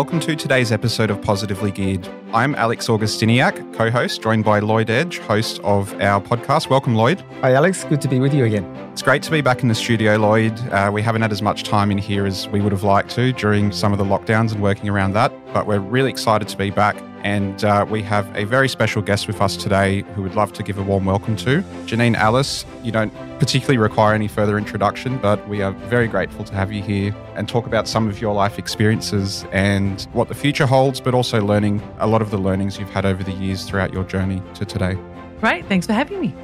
welcome to today's episode of Positively Geared. I'm Alex Augustyniak, co host, joined by Lloyd Edge, host of our podcast. Welcome, Lloyd. Hi, Alex. Good to be with you again. It's great to be back in the studio, Lloyd. Uh, we haven't had as much time in here as we would have liked to during some of the lockdowns and working around that, but we're really excited to be back and uh, we have a very special guest with us today who would love to give a warm welcome to. Janine Allis, you don't particularly require any further introduction, but we are very grateful to have you here and talk about some of your life experiences and what the future holds, but also learning a lot of the learnings you've had over the years throughout your journey to today. Great. Thanks for having me.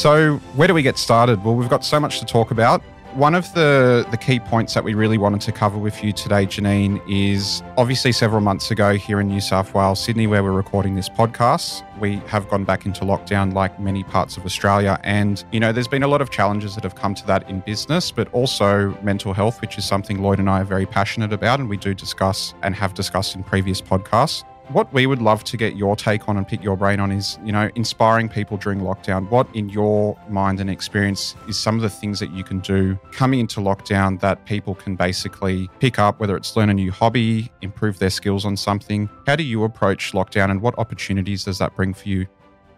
So, where do we get started? Well, we've got so much to talk about. One of the, the key points that we really wanted to cover with you today, Janine, is obviously several months ago here in New South Wales, Sydney, where we're recording this podcast, we have gone back into lockdown like many parts of Australia. And, you know, there's been a lot of challenges that have come to that in business, but also mental health, which is something Lloyd and I are very passionate about. And we do discuss and have discussed in previous podcasts what we would love to get your take on and pick your brain on is, you know, inspiring people during lockdown. What, in your mind and experience, is some of the things that you can do coming into lockdown that people can basically pick up, whether it's learn a new hobby, improve their skills on something? How do you approach lockdown and what opportunities does that bring for you?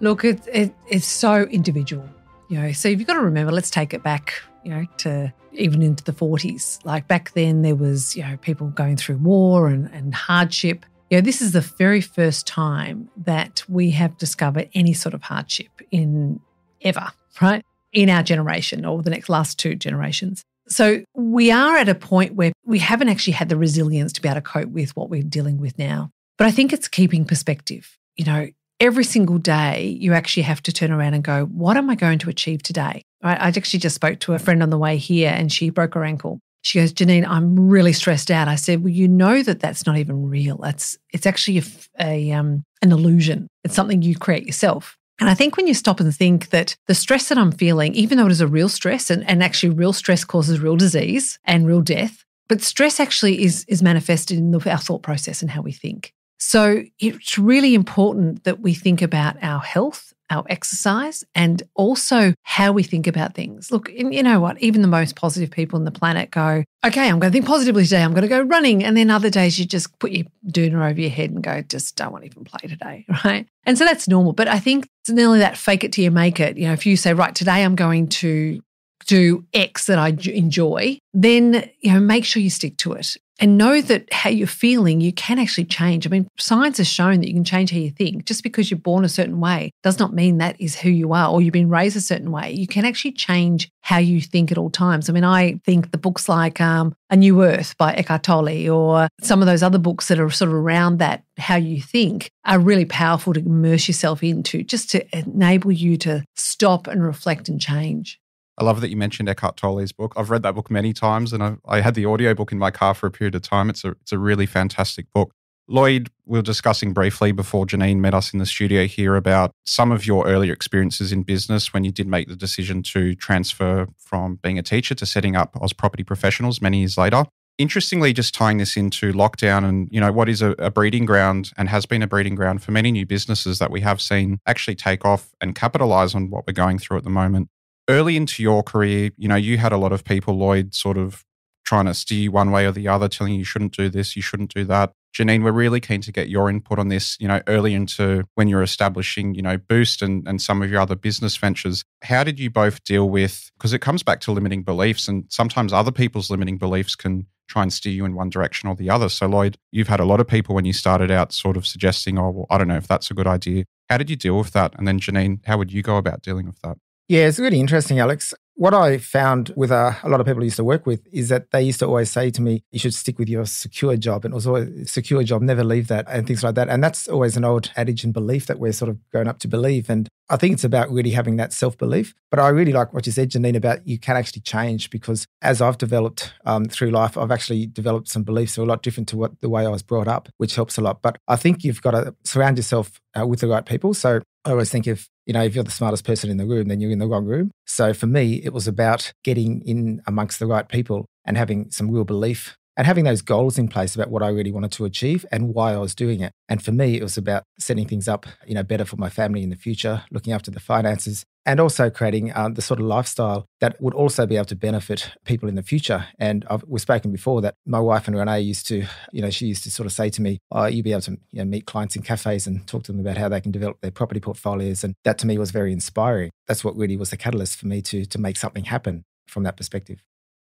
Look, it, it, it's so individual. You know, so you've got to remember, let's take it back, you know, to even into the 40s. Like back then, there was, you know, people going through war and, and hardship you know, this is the very first time that we have discovered any sort of hardship in ever, right? In our generation or the next last two generations. So we are at a point where we haven't actually had the resilience to be able to cope with what we're dealing with now. But I think it's keeping perspective. You know, every single day you actually have to turn around and go, what am I going to achieve today? I actually just spoke to a friend on the way here and she broke her ankle. She goes, Janine, I'm really stressed out. I said, Well, you know that that's not even real. That's it's actually a, a um, an illusion. It's something you create yourself. And I think when you stop and think that the stress that I'm feeling, even though it is a real stress, and, and actually real stress causes real disease and real death, but stress actually is is manifested in the, our thought process and how we think. So it's really important that we think about our health our exercise and also how we think about things. Look, you know what? Even the most positive people on the planet go, okay, I'm going to think positively today. I'm going to go running. And then other days you just put your doona over your head and go, just don't want to even play today. Right. And so that's normal. But I think it's nearly that fake it till you make it. You know, if you say, right, today I'm going to do X that I enjoy, then, you know, make sure you stick to it and know that how you're feeling, you can actually change. I mean, science has shown that you can change how you think. Just because you're born a certain way does not mean that is who you are or you've been raised a certain way. You can actually change how you think at all times. I mean, I think the books like um, A New Earth by Eckhart Tolle or some of those other books that are sort of around that, how you think, are really powerful to immerse yourself into just to enable you to stop and reflect and change. I love that you mentioned Eckhart Tolle's book. I've read that book many times and I, I had the audiobook in my car for a period of time. It's a, it's a really fantastic book. Lloyd, we were discussing briefly before Janine met us in the studio here about some of your earlier experiences in business when you did make the decision to transfer from being a teacher to setting up Oz Property Professionals many years later. Interestingly, just tying this into lockdown and you know what is a, a breeding ground and has been a breeding ground for many new businesses that we have seen actually take off and capitalize on what we're going through at the moment early into your career, you know, you had a lot of people, Lloyd, sort of trying to steer you one way or the other, telling you you shouldn't do this, you shouldn't do that. Janine, we're really keen to get your input on this, you know, early into when you're establishing, you know, Boost and, and some of your other business ventures. How did you both deal with, because it comes back to limiting beliefs and sometimes other people's limiting beliefs can try and steer you in one direction or the other. So, Lloyd, you've had a lot of people when you started out sort of suggesting, oh, well, I don't know if that's a good idea. How did you deal with that? And then, Janine, how would you go about dealing with that? Yeah, it's really interesting, Alex. What I found with uh, a lot of people I used to work with is that they used to always say to me, you should stick with your secure job. And always secure job, never leave that, and things like that. And that's always an old adage and belief that we're sort of grown up to believe. And I think it's about really having that self belief. But I really like what you said, Janine, about you can actually change because as I've developed um, through life, I've actually developed some beliefs that are a lot different to what the way I was brought up, which helps a lot. But I think you've got to surround yourself uh, with the right people. So I always think if you know if you're the smartest person in the room, then you're in the wrong room. So for me, it was about getting in amongst the right people and having some real belief and having those goals in place about what I really wanted to achieve and why I was doing it. And for me, it was about setting things up, you know, better for my family in the future, looking after the finances, and also creating uh, the sort of lifestyle that would also be able to benefit people in the future. And I've, we've spoken before that my wife and Renee used to, you know, she used to sort of say to me, oh, you'll be able to you know, meet clients in cafes and talk to them about how they can develop their property portfolios. And that to me was very inspiring. That's what really was the catalyst for me to, to make something happen from that perspective.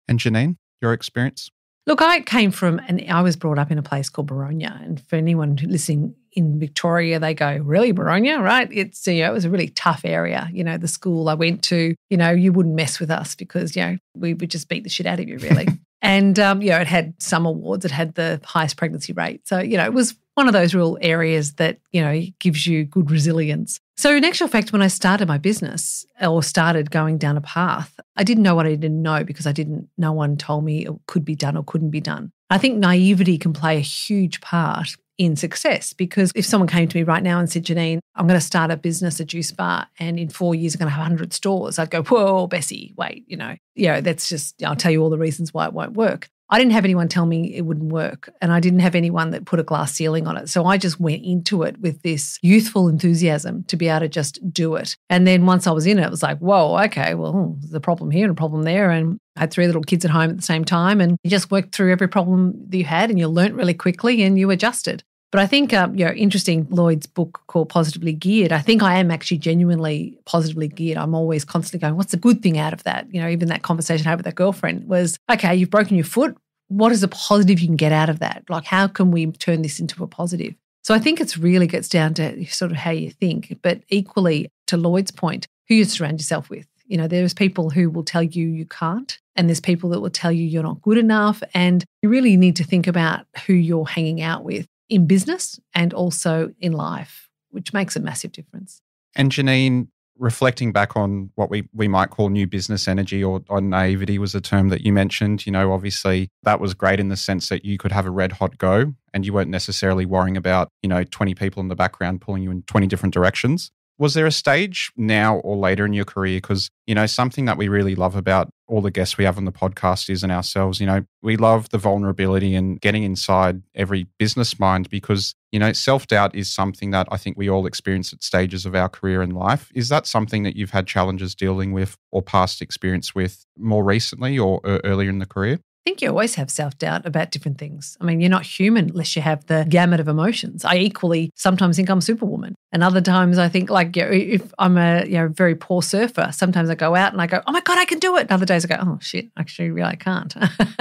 And Janine, your experience? Look, I came from, and I was brought up in a place called Boronia. And for anyone listening in Victoria, they go, really, Boronia, right? It's, you know, it was a really tough area. You know, the school I went to, you know, you wouldn't mess with us because, you know, we would just beat the shit out of you, really. and, um, you know, it had some awards, it had the highest pregnancy rate. So, you know, it was one of those real areas that, you know, gives you good resilience. So, in actual fact, when I started my business or started going down a path, I didn't know what I didn't know because I didn't, no one told me it could be done or couldn't be done. I think naivety can play a huge part in success because if someone came to me right now and said, Janine, I'm going to start a business, a juice bar, and in four years I'm going to have 100 stores, I'd go, whoa, Bessie, wait, you know, yeah, that's just, I'll tell you all the reasons why it won't work. I didn't have anyone tell me it wouldn't work. And I didn't have anyone that put a glass ceiling on it. So I just went into it with this youthful enthusiasm to be able to just do it. And then once I was in it, it was like, whoa, okay, well, hmm, there's a problem here and a problem there. And I had three little kids at home at the same time. And you just worked through every problem that you had and you learnt really quickly and you adjusted. But I think, um, you know, interesting Lloyd's book called Positively Geared. I think I am actually genuinely positively geared. I'm always constantly going, what's the good thing out of that? You know, even that conversation I had with that girlfriend was, okay, you've broken your foot. What is the positive you can get out of that? Like, how can we turn this into a positive? So I think it's really gets down to sort of how you think, but equally to Lloyd's point, who you surround yourself with. You know, there's people who will tell you you can't, and there's people that will tell you you're not good enough. And you really need to think about who you're hanging out with in business and also in life, which makes a massive difference. And Janine, reflecting back on what we, we might call new business energy or, or, naivety was a term that you mentioned. You know, obviously that was great in the sense that you could have a red hot go and you weren't necessarily worrying about, you know, 20 people in the background pulling you in 20 different directions. Was there a stage now or later in your career? Because, you know, something that we really love about all the guests we have on the podcast is and ourselves, you know, we love the vulnerability and getting inside every business mind because, you know, self doubt is something that I think we all experience at stages of our career in life. Is that something that you've had challenges dealing with or past experience with more recently or uh, earlier in the career? I think you always have self doubt about different things. I mean, you're not human unless you have the gamut of emotions. I equally sometimes think I'm Superwoman, and other times I think like you know, if I'm a you know very poor surfer, sometimes I go out and I go, oh my god, I can do it. And other days I go, oh shit, actually, really, I can't.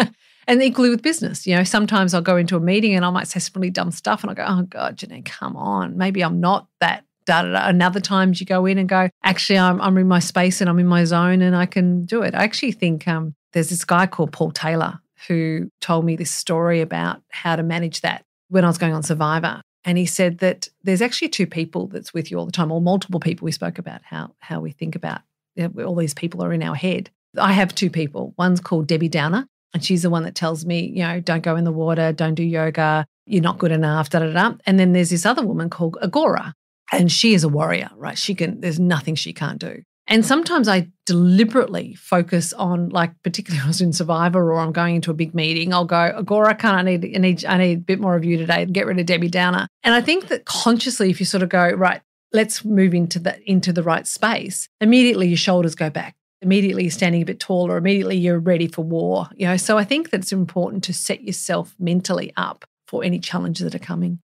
and equally with business, you know, sometimes I'll go into a meeting and I might say some really dumb stuff, and I go, oh god, Janine, come on, maybe I'm not that Da, da, da. And other times you go in and go, actually, I'm, I'm in my space and I'm in my zone and I can do it. I actually think um, there's this guy called Paul Taylor who told me this story about how to manage that when I was going on Survivor. And he said that there's actually two people that's with you all the time, or multiple people. We spoke about how how we think about you know, all these people are in our head. I have two people. One's called Debbie Downer, and she's the one that tells me, you know, don't go in the water, don't do yoga, you're not good enough, da da da. And then there's this other woman called Agora, and she is a warrior, right? She can. There's nothing she can't do. And sometimes I deliberately focus on, like, particularly I was in Survivor or I'm going into a big meeting, I'll go, Agora, can't I need, I need, I need a bit more of you today. Get rid of Debbie Downer. And I think that consciously, if you sort of go, right, let's move into the into the right space, immediately your shoulders go back. Immediately you're standing a bit taller. Immediately you're ready for war. You know, so I think that it's important to set yourself mentally up for any challenges that are coming.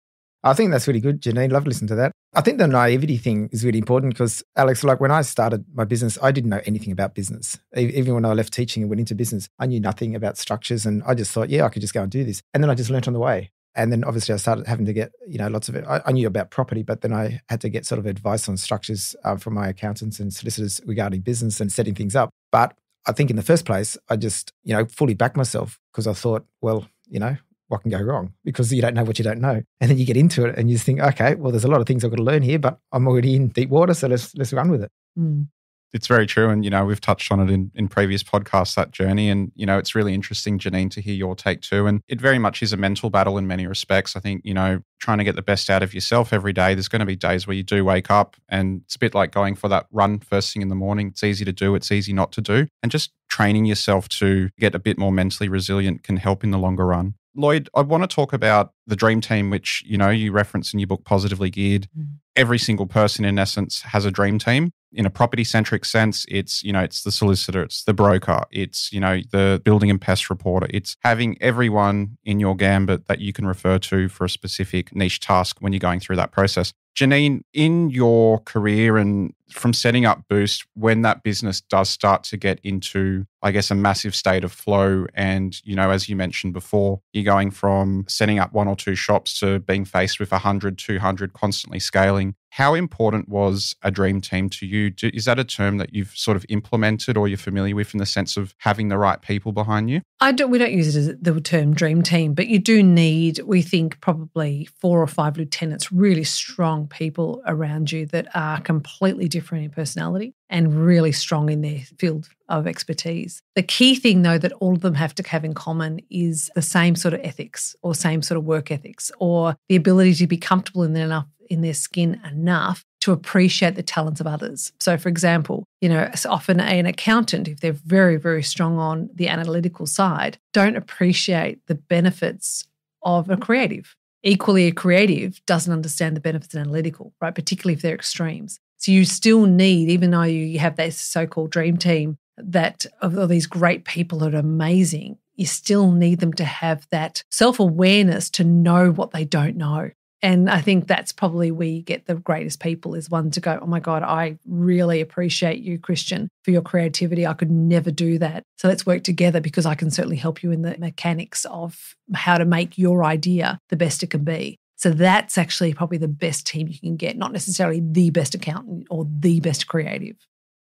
I think that's really good, Janine. Love to listen to that. I think the naivety thing is really important because, Alex, like when I started my business, I didn't know anything about business. Even when I left teaching and went into business, I knew nothing about structures. And I just thought, yeah, I could just go and do this. And then I just learnt on the way. And then obviously I started having to get, you know, lots of it. I, I knew about property, but then I had to get sort of advice on structures uh, from my accountants and solicitors regarding business and setting things up. But I think in the first place, I just, you know, fully backed myself because I thought, well, you know, what can go wrong because you don't know what you don't know. And then you get into it and you just think, okay, well, there's a lot of things I've got to learn here, but I'm already in deep water, so let's let's run with it. Mm. It's very true. And, you know, we've touched on it in, in previous podcasts, that journey. And, you know, it's really interesting, Janine, to hear your take too. And it very much is a mental battle in many respects. I think, you know, trying to get the best out of yourself every day, there's going to be days where you do wake up and it's a bit like going for that run first thing in the morning. It's easy to do, it's easy not to do. And just training yourself to get a bit more mentally resilient can help in the longer run. Lloyd, I want to talk about the dream team, which you know you reference in your book, Positively Geared. Mm. Every single person, in essence, has a dream team. in a property centric sense, it's, you know, it's the solicitor, it's the broker, it's, you know, the building and pest reporter. It's having everyone in your gambit that you can refer to for a specific niche task when you're going through that process. Janine, in your career and from setting up Boost, when that business does start to get into, I guess, a massive state of flow, and, you know, as you mentioned before, you're going from setting up one or two shops to being faced with 100, 200, constantly scaling. How important was a dream team to you? Is that a term that you've sort of implemented or you're familiar with in the sense of having the right people behind you? I don't. We don't use it as the term dream team, but you do need, we think, probably four or five lieutenants, really strong people around you that are completely different in personality and really strong in their field of expertise. The key thing, though, that all of them have to have in common is the same sort of ethics or same sort of work ethics or the ability to be comfortable in enough in their skin enough to appreciate the talents of others. So, for example, you know, often an accountant, if they're very, very strong on the analytical side, don't appreciate the benefits of a creative. Equally, a creative doesn't understand the benefits of analytical, right? Particularly if they're extremes. So, you still need, even though you have this so called dream team that of all these great people that are amazing, you still need them to have that self awareness to know what they don't know. And I think that's probably where you get the greatest people is one to go, oh my God, I really appreciate you, Christian, for your creativity. I could never do that. So let's work together because I can certainly help you in the mechanics of how to make your idea the best it can be. So that's actually probably the best team you can get, not necessarily the best accountant or the best creative.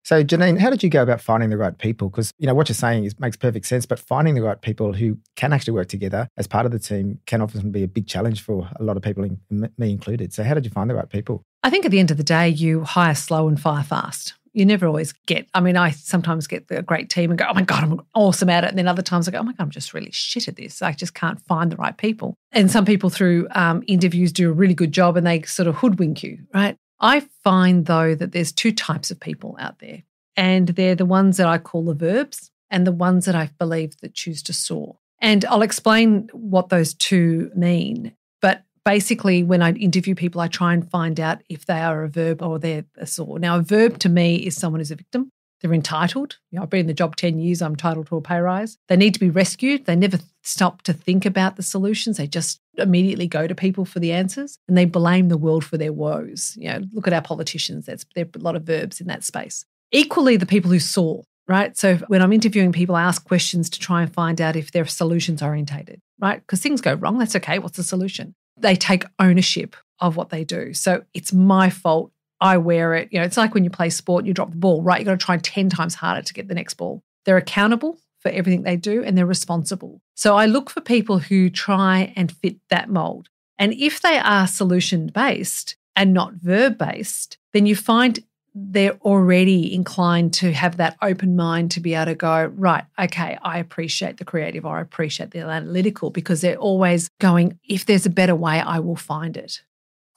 So, Janine, how did you go about finding the right people? Because you know what you're saying is, makes perfect sense, but finding the right people who can actually work together as part of the team can often be a big challenge for a lot of people, me included. So, how did you find the right people? I think at the end of the day, you hire slow and fire fast. You never always get. I mean, I sometimes get a great team and go, "Oh my god, I'm awesome at it," and then other times I go, "Oh my god, I'm just really shit at this. I just can't find the right people." And some people through um, interviews do a really good job, and they sort of hoodwink you, right? I find though that there's two types of people out there. And they're the ones that I call the verbs and the ones that I believe that choose to soar. And I'll explain what those two mean. But basically, when I interview people, I try and find out if they are a verb or they're a soar. Now, a verb to me is someone who's a victim. They're entitled. You know, I've been in the job 10 years, I'm entitled to a pay rise. They need to be rescued. They never stop to think about the solutions. They just immediately go to people for the answers and they blame the world for their woes. You know, look at our politicians. That's a lot of verbs in that space. Equally, the people who soar, right? So when I'm interviewing people, I ask questions to try and find out if they're solutions orientated, right? Because things go wrong. That's okay. What's the solution? They take ownership of what they do. So it's my fault. I wear it. You know, it's like when you play sport, and you drop the ball, right? You got to try 10 times harder to get the next ball. They're accountable for everything they do and they're responsible. So I look for people who try and fit that mold. And if they are solution based and not verb based, then you find they're already inclined to have that open mind to be able to go, right, okay, I appreciate the creative or I appreciate the analytical because they're always going, if there's a better way, I will find it.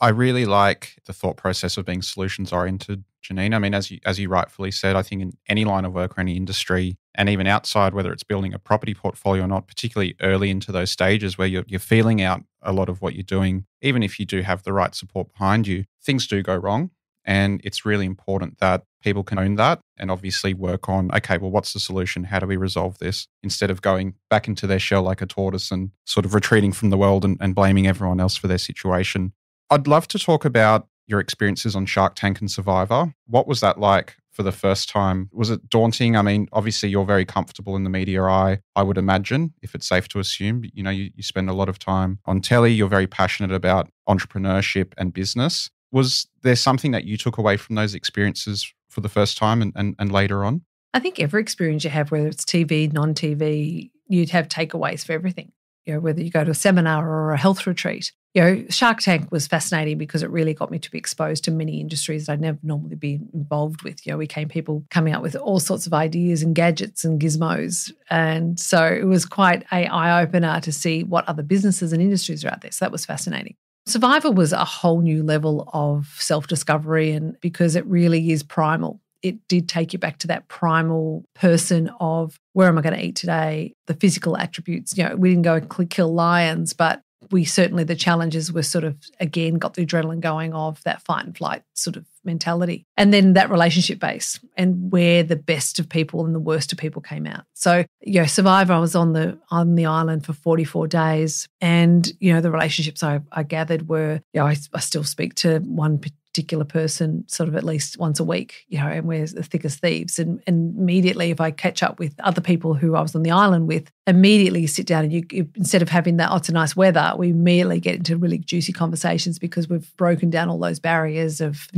I really like the thought process of being solutions oriented, Janine. I mean, as you as you rightfully said, I think in any line of work or any industry, and even outside, whether it's building a property portfolio or not, particularly early into those stages where you're, you're feeling out a lot of what you're doing, even if you do have the right support behind you, things do go wrong. And it's really important that people can own that and obviously work on, okay, well, what's the solution? How do we resolve this? Instead of going back into their shell like a tortoise and sort of retreating from the world and, and blaming everyone else for their situation. I'd love to talk about your experiences on Shark Tank and Survivor. What was that like for the first time? Was it daunting? I mean, obviously you're very comfortable in the media eye, I would imagine, if it's safe to assume. You know, you, you spend a lot of time on telly, you're very passionate about entrepreneurship and business was there something that you took away from those experiences for the first time and, and, and later on? I think every experience you have, whether it's TV, non TV, you'd have takeaways for everything. You know, whether you go to a seminar or a health retreat. You know, Shark Tank was fascinating because it really got me to be exposed to many industries that I'd never normally be involved with. You know, we came people coming up with all sorts of ideas and gadgets and gizmos. And so it was quite a eye opener to see what other businesses and industries are out there. So that was fascinating. Survivor was a whole new level of self discovery, and because it really is primal, it did take you back to that primal person of where am I going to eat today? The physical attributes. You know, we didn't go and kill lions, but we certainly, the challenges were sort of, again, got the adrenaline going of that fight and flight sort of mentality. And then that relationship base and where the best of people and the worst of people came out. So, you know, Survivor, I was on the on the island for 44 days. And, you know, the relationships I, I gathered were, you know, I, I still speak to one particular person sort of at least once a week, you know, and we're the thick as thieves. And, and immediately, if I catch up with other people who I was on the island with, immediately you sit down and you, you instead of having that, oh, it's a nice weather, we immediately get into really juicy conversations because we've broken down all those barriers of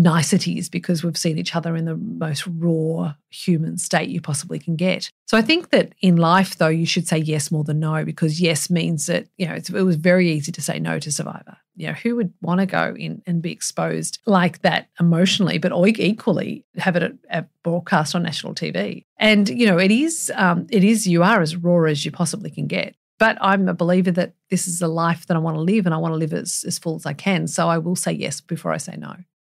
because we've seen each other in the most raw human state you possibly can get. So I think that in life, though, you should say yes more than no because yes means that, you know, it was very easy to say no to Survivor you know, who would want to go in and be exposed like that emotionally, but equally have it at, broadcast on national TV? And you know, it is, um, it is. You are as raw as you possibly can get. But I'm a believer that this is a life that I want to live, and I want to live as as full as I can. So I will say yes before I say no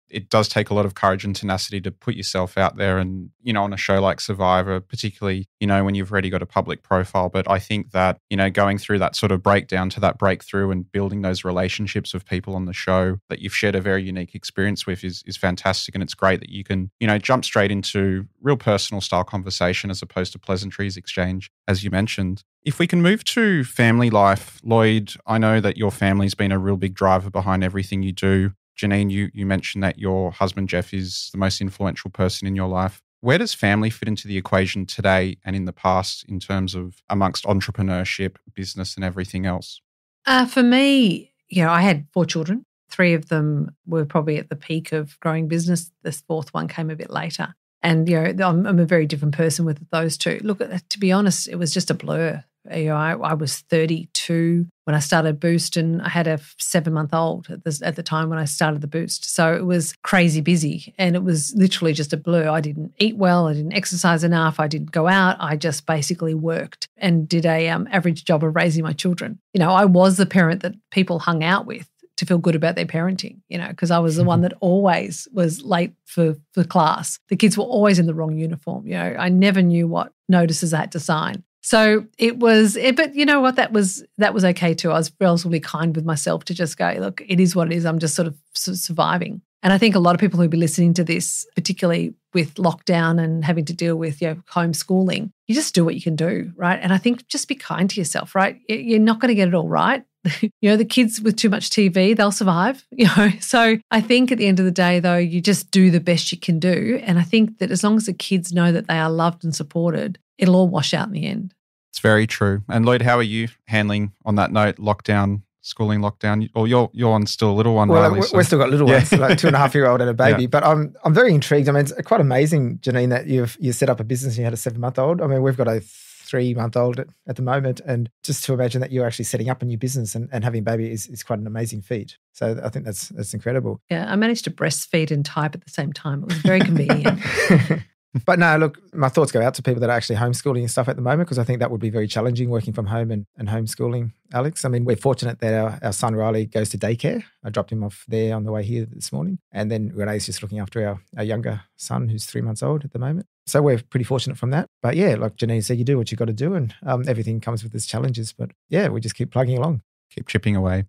it does take a lot of courage and tenacity to put yourself out there and you know on a show like survivor particularly you know when you've already got a public profile. But i think that you know going through that sort of breakdown to that breakthrough and building those relationships with people on the show that you've shared a very unique experience with is, is fantastic. And it's great that you can you know jump straight into real personal style conversation as opposed to pleasantries exchange as you mentioned. If we can move to family life, Lloyd, I know that your family's been a real big driver behind everything you do. Janine, you, you mentioned that your husband, Jeff, is the most influential person in your life. Where does family fit into the equation today and in the past in terms of amongst entrepreneurship, business, and everything else? Uh, for me, you know, I had four children. Three of them were probably at the peak of growing business. This fourth one came a bit later. And, you know, I'm, I'm a very different person with those two. Look, to be honest, it was just a blur. You know, I, I was 32 when I started Boost, and I had a seven month old at the, at the time when I started the Boost. So it was crazy busy, and it was literally just a blur. I didn't eat well, I didn't exercise enough, I didn't go out. I just basically worked and did a um, average job of raising my children. You know, I was the parent that people hung out with to feel good about their parenting, you know, because I was the one that always was late for, for class. The kids were always in the wrong uniform. You know, I never knew what notices I had to sign. So it was, it, but you know what? That was that was okay too. I was relatively kind with myself to just go, look, it is what it is. I'm just sort of surviving. And I think a lot of people who'll be listening to this, particularly with lockdown and having to deal with you know, homeschooling, you just do what you can do, right? And I think just be kind to yourself, right? You're not going to get it all right. you know, the kids with too much TV, they'll survive, you know. So I think at the end of the day, though, you just do the best you can do. And I think that as long as the kids know that they are loved and supported, it'll all wash out in the end. It's very true. And Lloyd, how are you handling on that note lockdown, schooling lockdown? Or you're you're on still a little one. Well, Riley, so. we've still got little ones, yeah. like two and a half year old and a baby. Yeah. But I'm I'm very intrigued. I mean, it's quite amazing, Janine, that you've you set up a business and you had a seven month old. I mean, we've got a three month old at, at, the moment. And just to imagine that you're actually setting up a new business and, and having a baby is, is quite an amazing feat. So I think that's that's incredible. Yeah, I managed to breastfeed and type at the same time. It was very convenient. but no, look, my thoughts go out to people that are actually homeschooling and stuff at the moment because I think that would be very challenging working from home and, and homeschooling, Alex. I mean, we're fortunate that our, our son Riley goes to daycare. I dropped him off there on the way here this morning. And then Renee's just looking after our, our younger son who's three months old at the moment. So we're pretty fortunate from that. But yeah, like Janine said, you do what you got to do and um, everything comes with its challenges. But yeah, we just keep plugging along. Keep chipping away.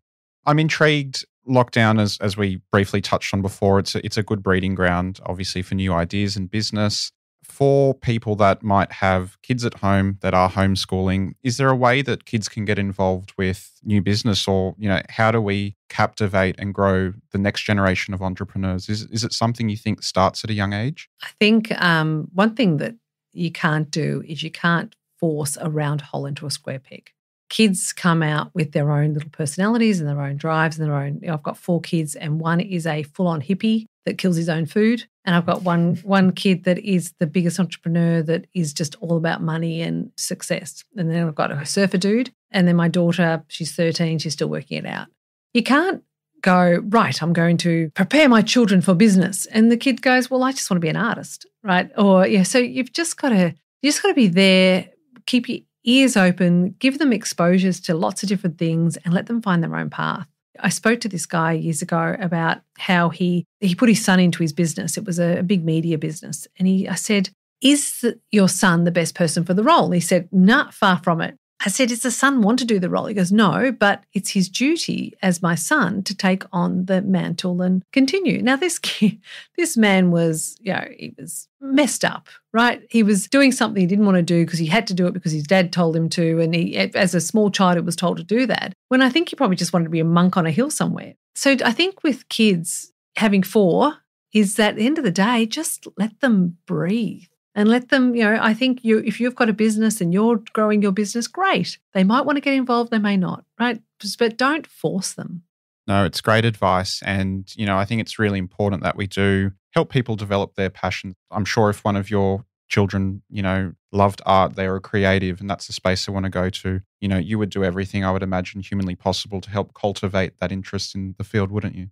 I'm intrigued lockdown, as as we briefly touched on before, it's a, it's a good breeding ground, obviously, for new ideas and business for people that might have kids at home that are homeschooling, is there a way that kids can get involved with new business or, you know, how do we captivate and grow the next generation of entrepreneurs? Is, is it something you think starts at a young age? I think um, one thing that you can't do is you can't force a round hole into a square peg. Kids come out with their own little personalities and their own drives and their own. You know, I've got four kids, and one is a full on hippie that kills his own food. And I've got one one kid that is the biggest entrepreneur that is just all about money and success. And then I've got a surfer dude. And then my daughter, she's 13, she's still working it out. You can't go, right, I'm going to prepare my children for business. And the kid goes, Well, I just want to be an artist, right? Or yeah, so you've just got to you just got to be there, keep your ears open, give them exposures to lots of different things and let them find their own path. I spoke to this guy years ago about how he he put his son into his business. It was a, a big media business, and he I said, "Is the, your son the best person for the role?" And he said, "Not far from it." I said, Does the son want to do the role? He goes, No, but it's his duty as my son to take on the mantle and continue. Now, this kid, this man was, you know, he was messed up, right? He was doing something he didn't want to do because he had to do it because his dad told him to. And he, as a small child, he was told to do that. When I think he probably just wanted to be a monk on a hill somewhere. So I think with kids having four, is that at the end of the day, just let them breathe and let them, you know, I think you if you've got a business and you're growing your business, great. They might want to get involved, they may not, right? But don't force them. No, it's great advice. And, you know, I think it's really important that we do help people develop their passion. I'm sure if one of your children, you know, loved art, they were creative, and that's the space they want to go to, you know, you would do everything I would imagine humanly possible to help cultivate that interest in the field, wouldn't you?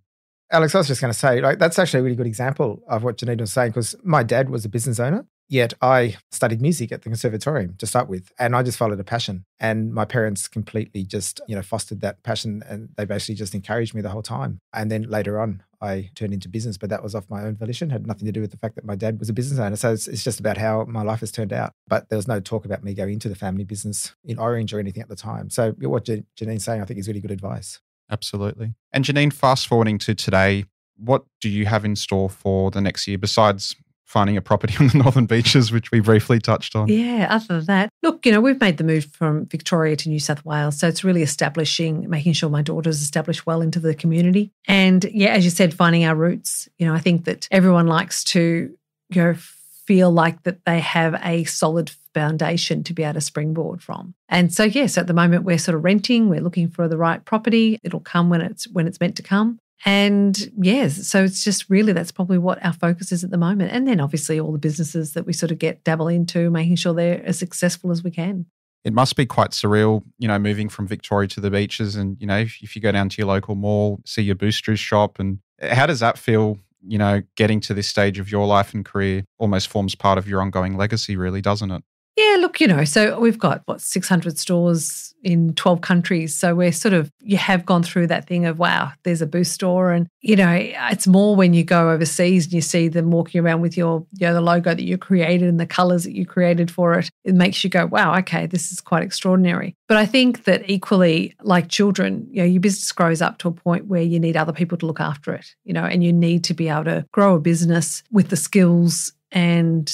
Alex, I was just going to say, like, that's actually a really good example of what Janine was saying because my dad was a business owner Yet I studied music at the conservatorium to start with, and I just followed a passion. And my parents completely just, you know, fostered that passion, and they basically just encouraged me the whole time. And then later on, I turned into business, but that was off my own volition. Had nothing to do with the fact that my dad was a business owner. So it's, it's just about how my life has turned out. But there was no talk about me going into the family business in Orange or anything at the time. So what Janine's saying, I think, is really good advice. Absolutely. And Janine, fast forwarding to today, what do you have in store for the next year besides finding a property on the northern beaches, which we briefly touched on. Yeah, other than that, look, you know, we've made the move from Victoria to New South Wales. So it's really establishing, making sure my daughter's established well into the community. And yeah, as you said, finding our roots. You know, I think that everyone likes to, you know, feel like that they have a solid foundation to be able to springboard from. And so yes, at the moment we're sort of renting, we're looking for the right property. It'll come when it's when it's meant to come. And yes, so it's just really that's probably what our focus is at the moment. And then obviously all the businesses that we sort of get dabble into, making sure they're as successful as we can. It must be quite surreal, you know, moving from Victoria to the beaches. And, you know, if, if you go down to your local mall, see your boosters shop. And eh, how does that feel, you know, getting to this stage of your life and career almost forms part of your ongoing legacy, really, doesn't it? Yeah, look, you know, so we've got what 600 stores in 12 countries. So we're sort of you have gone through that thing of wow, there's a boost store and you know, it's more when you go overseas and you see them walking around with your you know the logo that you created and the colors that you created for it. It makes you go, wow, okay, this is quite extraordinary. But I think that equally like children, you know, your business grows up to a point where you need other people to look after it, you know, and you need to be able to grow a business with the skills and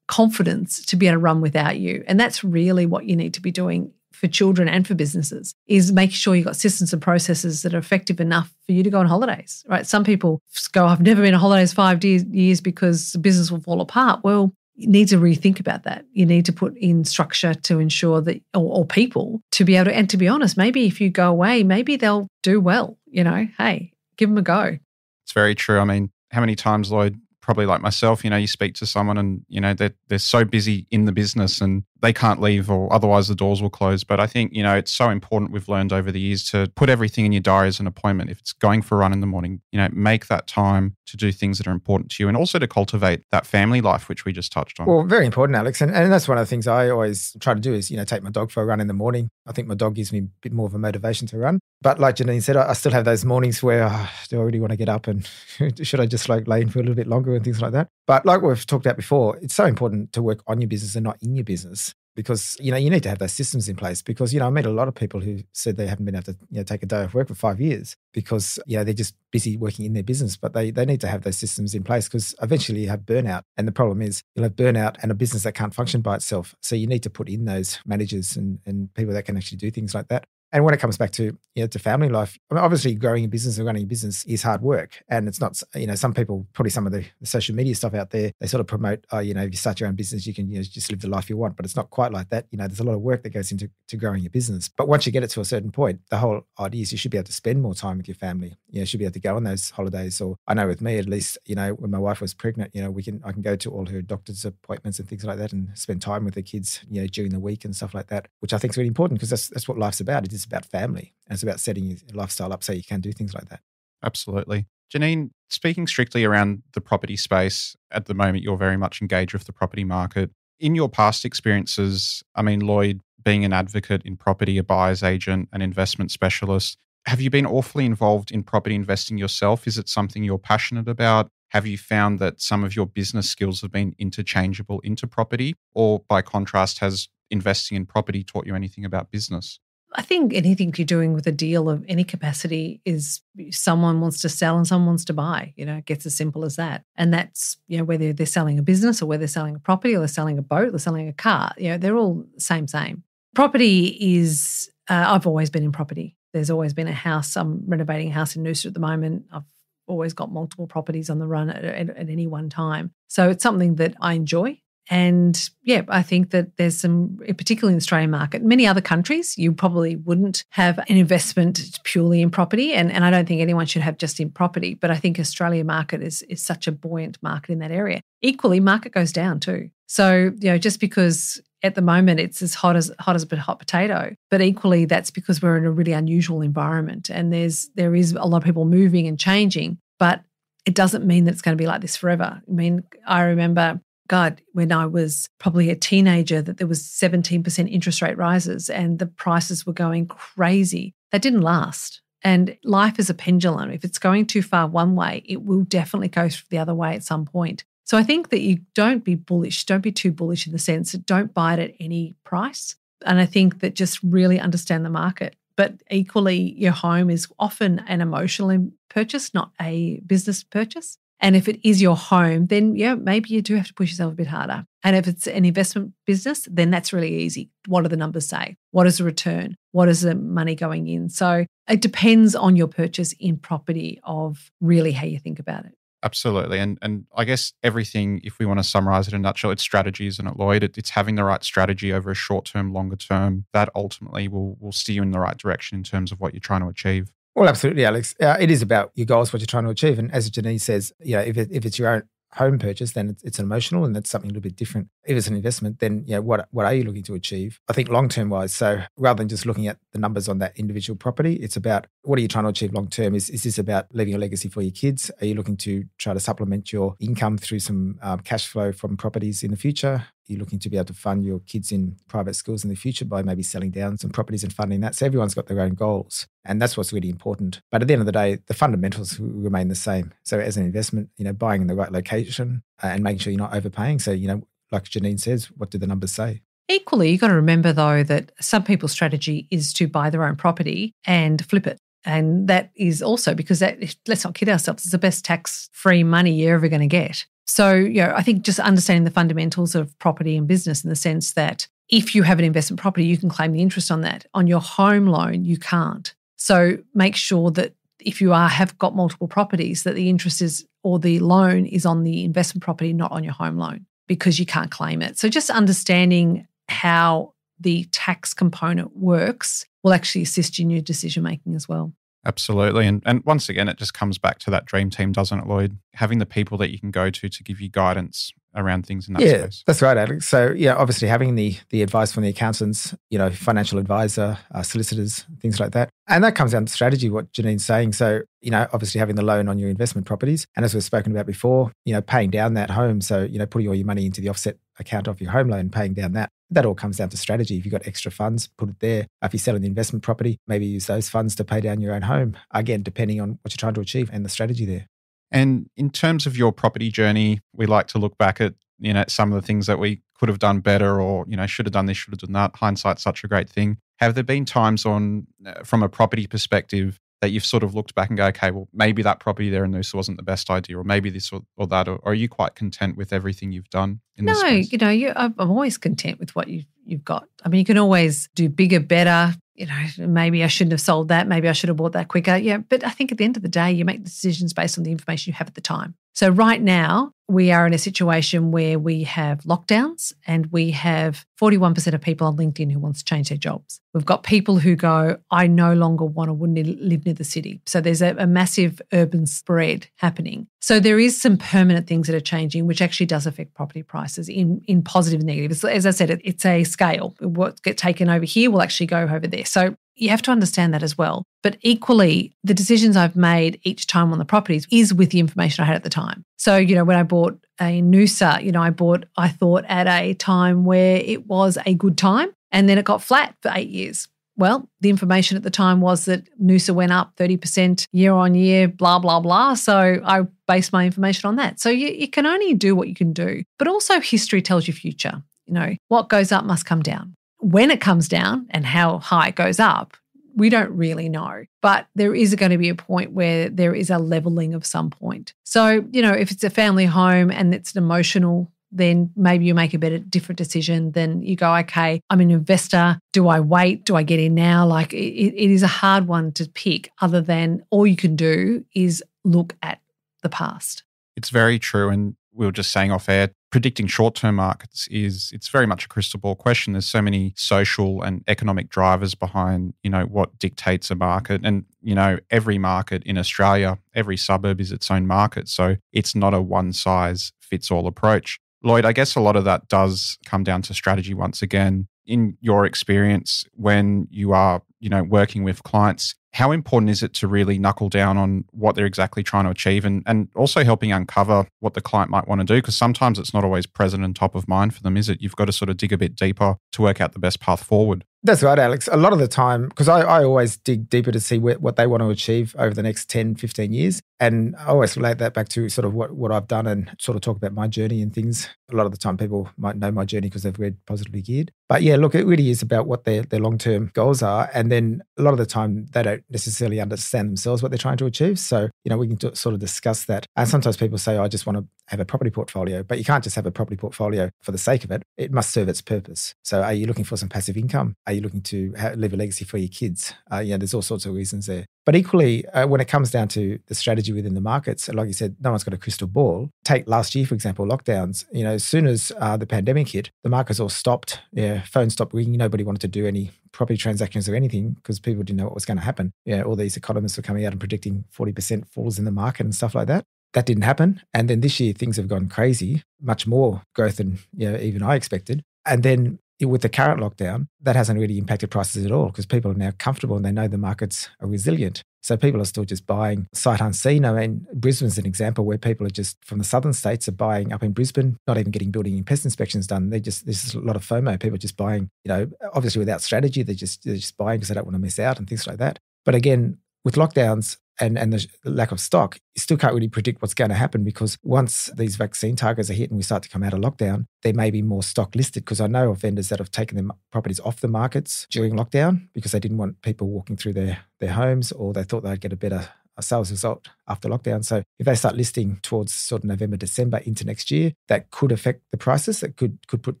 confidence to be able to run without you. And that's really what you need to be doing for children and for businesses is making sure you've got systems and processes that are effective enough for you to go on holidays, right? Some people go, I've never been on holidays five years because the business will fall apart. Well, you need to rethink about that. You need to put in structure to ensure that, or, or people to be able to, and to be honest, maybe if you go away, maybe they'll do well. You know, hey, give them a go. It's very true. I mean, how many times, Lloyd, probably like myself, you know, you speak to someone and, you know, they're, they're so busy in the business and they can't leave or otherwise the doors will close. But I think, you know, it's so important we've learned over the years to put everything in your diary as an appointment. If it's going for a run in the morning, you know, make that time to do things that are important to you and also to cultivate that family life, which we just touched on. Well, very important, Alex. And, and that's one of the things I always try to do is, you know, take my dog for a run in the morning. I think my dog gives me a bit more of a motivation to run. But like Janine said, I, I still have those mornings where oh, do I really want to get up and should I just like lay in for a little bit longer and things like that. But like we've talked about before, it's so important to work on your business and not in your business because you know you need to have those systems in place because you know I met a lot of people who said they haven't been able to you know take a day off work for five years because you know they're just busy working in their business but they they need to have those systems in place because eventually you have burnout. And the problem is you'll have burnout and a business that can't function by itself. So you need to put in those managers and, and people that can actually do things like that and when it comes back to you know to family life, I mean, obviously growing a business and running a business is hard work, and it's not you know some people probably some of the, the, social media stuff out there they sort of promote oh you know if you start your own business you can you know, just live the life you want, but it's not quite like that. You know there's a lot of work that goes into to growing your business, but once you get it to a certain point, the whole idea is you should be able to spend more time with your family. You know, you should be able to go on those holidays. Or I know with me at least, you know when my wife was pregnant, you know we can I can go to all her doctor's appointments and things like that and spend time with the kids you know during the week and stuff like that, which I think is really important because that's that's what life's about. It is about family. And it's about setting your lifestyle up so you can do things like that. Absolutely. Janine, speaking strictly around the property space, at the moment, you're very much engaged with the property market. In your past experiences, I mean, Lloyd, being an advocate in property, a buyer's agent, an investment specialist, have you been awfully involved in property investing yourself? Is it something you're passionate about? Have you found that some of your business skills have been interchangeable into property? Or by contrast, has investing in property taught you anything about business? I think anything you're doing with a deal of any capacity is someone wants to sell and someone wants to buy. You know, it gets as simple as that. And that's, you know, whether they're selling a business or whether they're selling a property or they're selling a boat or they're selling a car, you know, they're all same, same. Property is, uh, I've always been in property. There's always been a house. I'm renovating a house in Noosa at the moment. I've always got multiple properties on the run at, at, at any one time. So it's something that I enjoy. And yeah, I think that there's some, particularly in the Australian market, many other countries, you probably wouldn't have an investment purely in property. And, and I don't think anyone should have just in property. But I think Australia market is, is such a buoyant market in that area. Equally, market goes down too. So, you know, just because at the moment it's as hot as hot as a hot potato but equally that's because we're in a really unusual environment and there's there is a lot of people moving and changing but it doesn't mean that it's going to be like this forever i mean i remember god when i was probably a teenager that there was 17% interest rate rises and the prices were going crazy that didn't last and life is a pendulum if it's going too far one way it will definitely go the other way at some point so I think that you don't be bullish, don't be too bullish in the sense that don't buy it at any price. And I think that just really understand the market. But equally, your home is often an emotional purchase, not a business purchase. And if it is your home, then yeah, maybe you do have to push yourself a bit harder. And if it's an investment business, then that's really easy. What do the numbers say? What is the return? What is the money going in? So it depends on your purchase in property of really how you think about it. Absolutely. And and I guess everything, if we want to summarize it in a nutshell, it's strategy, isn't it, Lloyd? It, it's having the right strategy over a short term, longer term that ultimately will will steer you in the right direction in terms of what you're trying to achieve. Well, absolutely, Alex. Uh, it is about your goals, what you're trying to achieve. And as Janine says, you know, if, it, if it's your own home purchase, then it's, it's emotional and that's something a little bit different. If it's an investment, then you know, what what are you looking to achieve? I think long term wise. So rather than just looking at the numbers on that individual property, it's about what are you trying to achieve long term? Is is this about leaving a legacy for your kids? Are you looking to try to supplement your income through some um, cash flow from properties in the future? You're looking to be able to fund your kids in private schools in the future by maybe selling down some properties and funding that. So everyone's got their own goals. And that's what's really important. But at the end of the day, the fundamentals remain the same. So as an investment, you know, buying in the right location uh, and making sure you're not overpaying. So, you know, like Janine says, what do the numbers say? Equally, you've got to remember though that some people's strategy is to buy their own property and flip it. And that is also because that, let's not kid ourselves, it's the best tax free money you're ever going to get. So, you know, I think just understanding the fundamentals of property and business in the sense that if you have an investment property, you can claim the interest on that. On your home loan, you can't. So make sure that if you are have got multiple properties, that the interest is or the loan is on the investment property, not on your home loan, because you can't claim it. So just understanding how the tax component works will actually assist you in your decision making as well. Absolutely. And and once again, it just comes back to that dream team, doesn't it, Lloyd? Having the people that you can go to to give you guidance around things in that yeah, space. That's right, Alex. So yeah, obviously having the the advice from the accountants, you know, financial advisor, uh, solicitors, things like that. And that comes down to strategy, what Janine's saying. So, you know, obviously having the loan on your investment properties. And as we've spoken about before, you know, paying down that home. So, you know, putting all your money into the offset account of your home loan, paying down that. That all comes down to strategy. If you've got extra funds, put it there. If you're selling the investment property, maybe use those funds to pay down your own home. Again, depending on what you're trying to achieve and the strategy there. And in terms of your property journey, we like to look back at you know some of the things that we could have done better, or you know should have done this, should have done that. Hindsight's such a great thing. Have there been times on uh, from a property perspective that you've sort of looked back and go, okay, well maybe that property there in Noosa wasn't the best idea, or maybe this or, or that, or, or, are you quite content with everything you've done? In no, you know, you, I'm always content with what you've you've got. I mean, you can always do bigger, better. You know, maybe I shouldn't have sold that. Maybe I should have bought that quicker. Yeah, but I think at the end of the day, you make decisions based on the information you have at the time. So right now, we are in a situation where we have lockdowns and we have 41% of people on LinkedIn who wants to change their jobs. We've got people who go, I no longer want to live near the city. So there's a, a massive urban spread happening. So there is some permanent things that are changing, which actually does affect property prices in, in positive and negative. As I said, it, it's a scale. What gets taken over here will actually go over there. So you have to understand that as well. But equally, the decisions I've made each time on the properties is with the information I had at the time. So, you know, when I bought a Noosa, you know, I bought, I thought at a time where it was a good time and then it got flat for eight years. Well, the information at the time was that Noosa went up 30% year on year, blah, blah, blah. So I based my information on that. So you, you can only do what you can do. But also, history tells you future. You know, what goes up must come down. When it comes down and how high it goes up, we don't really know. But there is going to be a point where there is a leveling of some point. So, you know, if it's a family home and it's an emotional then maybe you make a better different decision Then you go okay i'm an investor do i wait do i get in now like it, it is a hard one to pick other than all you can do is look at the past it's very true and we were just saying off air predicting short-term markets is it's very much a crystal ball question. There's so many social and economic drivers behind you know what dictates a market. And you know every market in australia every suburb is its own market. So it's not a one size fits all approach. Lloyd i guess a lot of that does come down to strategy once again. In your experience when you are you know working with clients how important is it to really knuckle down on what they're exactly trying to achieve and, and also helping uncover what the client might want to do? Because sometimes it's not always present and top of mind for them, is it? You've got to sort of dig a bit deeper to work out the best path forward. That's right, Alex. A lot of the time, because I, I, always dig deeper to see where, what they want to achieve over the next 10, 15 years. And I always relate that back to sort of what, what I've done and sort of talk about my journey and things. A lot of the time, people might know my journey because they've read Positively Geared. But yeah, look, it really is about what their, their long term goals are. And then a lot of the time, they don't necessarily understand themselves what they're trying to achieve. So, you know, we can t- sort of discuss that. And sometimes people say, oh, I just want to have a property portfolio, but you can't just have a property portfolio for the sake of it. It must serve its purpose. So, are you looking for some passive income? Are you looking to have, leave a legacy for your kids? Uh, you know, there's all sorts of reasons there. But equally, uh, when it comes down to the strategy within the markets, like you said, no one's got a crystal ball. Take last year, for example, lockdowns. You know, as soon as uh, the pandemic hit, the markets all stopped. Yeah, phones stopped ringing. Nobody wanted to do any property transactions or anything because people didn't know what was going to happen. Yeah, all these economists were coming out and predicting 40% falls in the market and stuff like that. That didn't happen. And then this year, things have gone crazy, much more growth than you know, even I expected. And then with the current lockdown, that hasn't really impacted prices at all because people are now comfortable and they know the markets are resilient. So people are still just buying sight unseen. I mean, Brisbane's an example where people are just from the southern states are buying up in Brisbane, not even getting building and pest inspections done. They just there's a lot of FOMO. People just buying, you know, obviously without strategy, they're just they're just buying because they don't want to miss out and things like that. But again, with lockdowns, and, and the lack of stock, you still can't really predict what's going to happen because once these vaccine targets are hit and we start to come out of lockdown, there may be more stock listed. Because I know of vendors that have taken their properties off the markets during lockdown because they didn't want people walking through their, their homes or they thought they'd get a better a sales result after lockdown. So if they start listing towards sort of November, December into next year, that could affect the prices. That could could put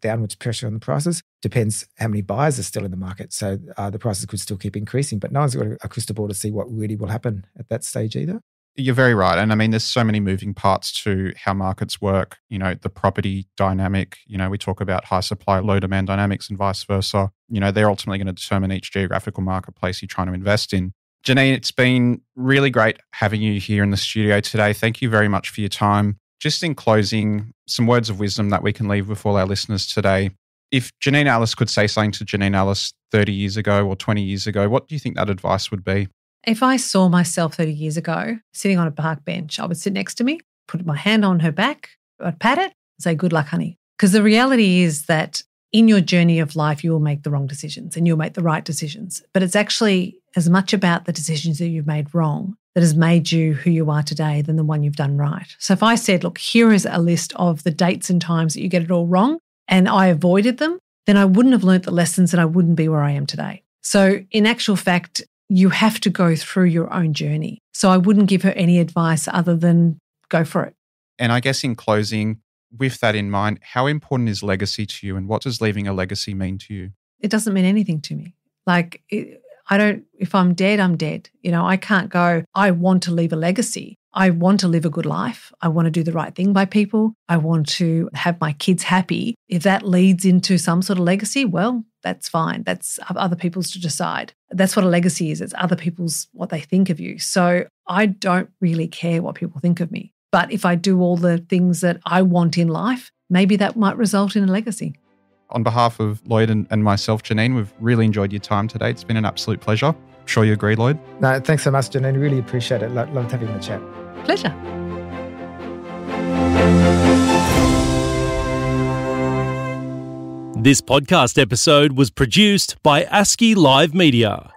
downwards pressure on the prices. Depends how many buyers are still in the market. So uh, the prices could still keep increasing. But no one's got a crystal ball to see what really will happen at that stage either. You're very right. And I mean, there's so many moving parts to how markets work. You know, the property dynamic, you know, we talk about high supply, low demand dynamics and vice versa. You know, they're ultimately going to determine each geographical marketplace you're trying to invest in. Janine, it's been really great having you here in the studio today. Thank you very much for your time. Just in closing, some words of wisdom that we can leave with all our listeners today. If Janine Allis could say something to Janine Allis 30 years ago or 20 years ago, what do you think that advice would be? If I saw myself 30 years ago sitting on a park bench, I would sit next to me, put my hand on her back, I'd pat it, say, Good luck, honey. Because the reality is that in your journey of life, you will make the wrong decisions and you'll make the right decisions. But it's actually as much about the decisions that you've made wrong that has made you who you are today than the one you've done right. So if I said, look, here is a list of the dates and times that you get it all wrong, and I avoided them, then I wouldn't have learnt the lessons and I wouldn't be where I am today. So in actual fact, you have to go through your own journey. So I wouldn't give her any advice other than go for it. And I guess in closing, with that in mind, how important is legacy to you and what does leaving a legacy mean to you? It doesn't mean anything to me. Like, it, I don't, if I'm dead, I'm dead. You know, I can't go, I want to leave a legacy. I want to live a good life. I want to do the right thing by people. I want to have my kids happy. If that leads into some sort of legacy, well, that's fine. That's other people's to decide. That's what a legacy is. It's other people's what they think of you. So I don't really care what people think of me. But if I do all the things that I want in life, maybe that might result in a legacy. On behalf of Lloyd and, and myself, Janine, we've really enjoyed your time today. It's been an absolute pleasure. I'm sure you agree, Lloyd. No, thanks so much, Janine. Really appreciate it. Loved having the chat. Pleasure. This podcast episode was produced by ASKI Live Media.